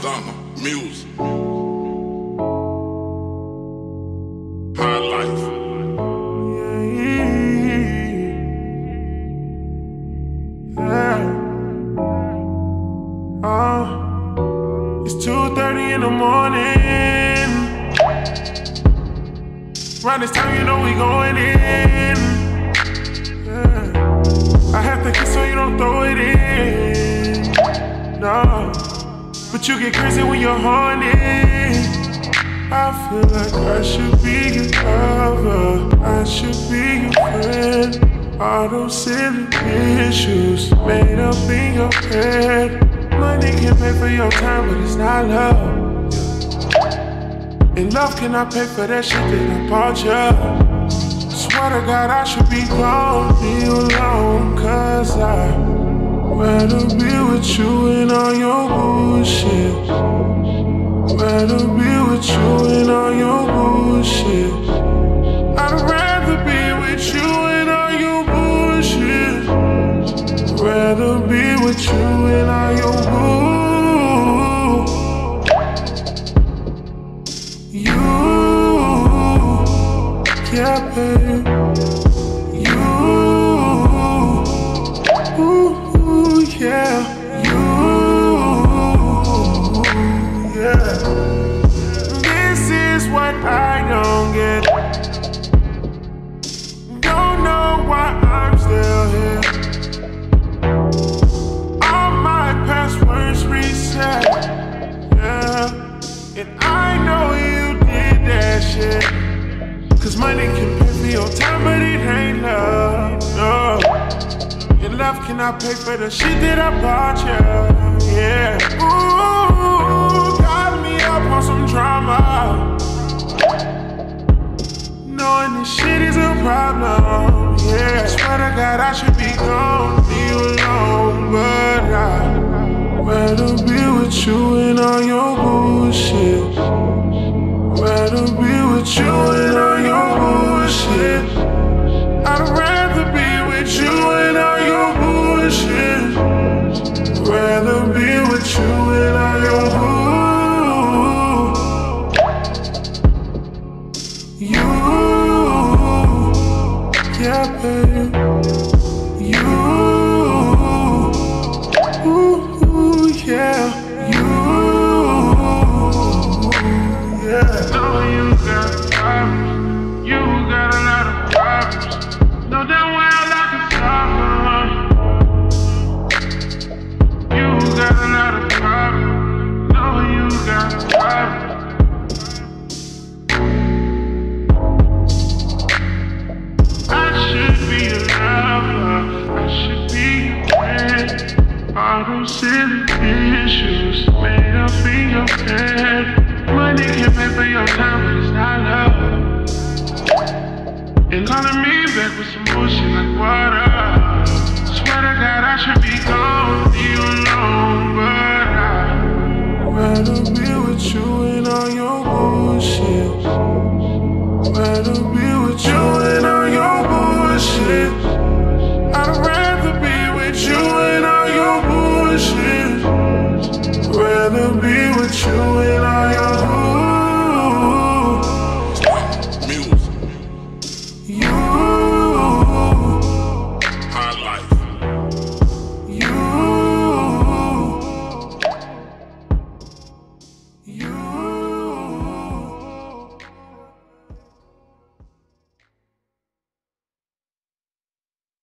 stunner, music. High life. Uh, it's 2.30 in the morning. Around this time, you know we going in. Yeah. I have to kiss so you don't throw it in. No. But you get crazy when you're horny. I feel like I should be your lover. I should be your friend. All those silly issues made up in your head. Money can pay for your time, but it's not love. And love cannot pay for that shit that I bought you. Swear to God, I should be gone, be alone, cause I rather be with you and all your bullshit. Rather be with you and all your bullshit. I'd rather be with you and all your bullshit. Rather be with you and all your bullshit. You, yeah, babe. Money can pay for your time, but it ain't love. No. And love cannot pay for the shit that I bought you. Yeah. Ooh, got me up on some drama. Knowing this shit is a problem. Yeah. Swear to God, I should be gone, yeah, babe. All those silly issues made up in your head. Money can't pay for your time, but it's not love. And calling me back with some bullshit like water. Swear to God, I should be gone, you alone, but I. Rather be with you and all your bullshit. With rather be with you and all your bullshit.